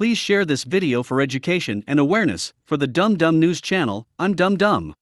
Please share this video for education and awareness for the Dumb Dumb News channel I'm Dumb Dumb.